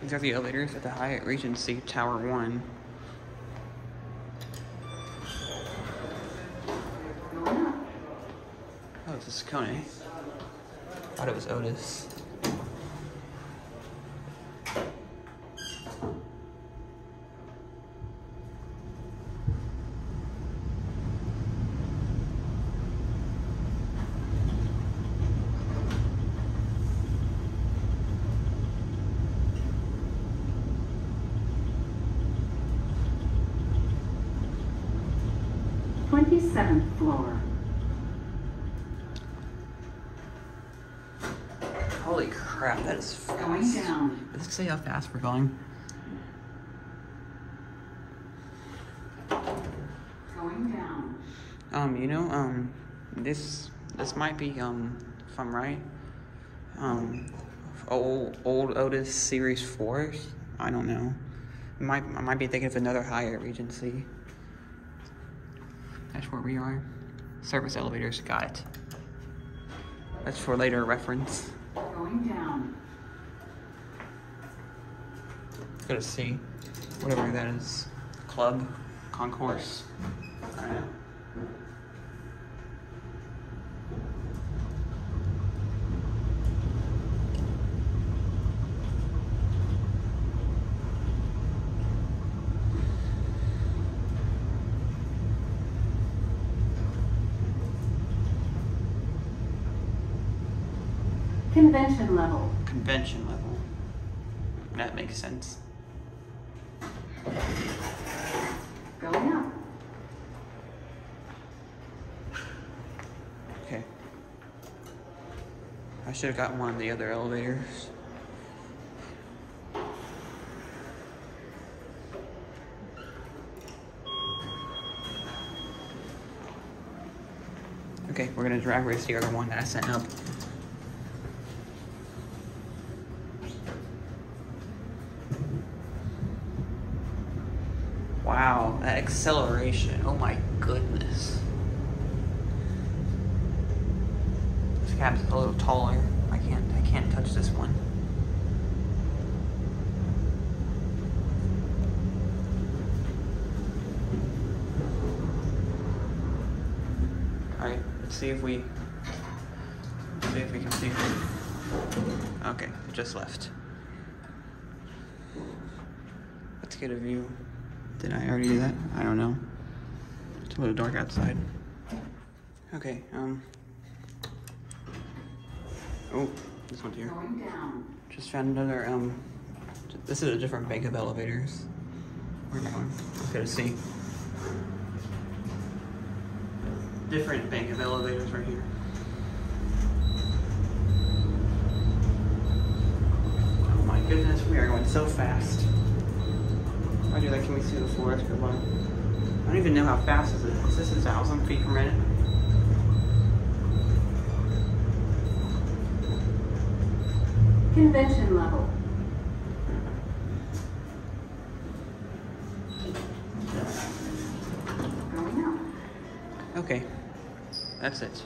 These are the elevators at the Hyatt Regency Tower 1. Oh, this is Kone. Thought it was Otis. Twenty-seventh floor. Holy crap, that is fast. Going down. Does it say how fast we're going? Going down. Um, you know, um, this this might be um, if I'm right, um, old old Otis Series Fours. I don't know. I might I might be thinking of another Hyatt Regency. That's where we are. Service elevators got it. That's for later reference. Going down. Go to C, whatever that is. Club, concourse. Convention level. Convention level. That makes sense. Going up. Okay. I should have gotten one of the other elevators. Okay, we're gonna drag race the other one that I sent up. Wow, that acceleration. Oh my goodness. This cab's a little taller. I can't I can't touch this one. Alright, let's see if we see if we can see Okay, just left. Let's get a view. Did I already do that? I don't know. It's a little dark outside. Okay, um. Oh, this one's here. Going down. Just found another, um. This is a different bank of elevators. Where am I going? Let's go to see. Different bank of elevators right here. Oh my goodness, we are going so fast. I do that. Can we see the floor? Let's go. I don't even know how fast is it. Is this a thousand feet per minute? Convention level. Okay, that's it.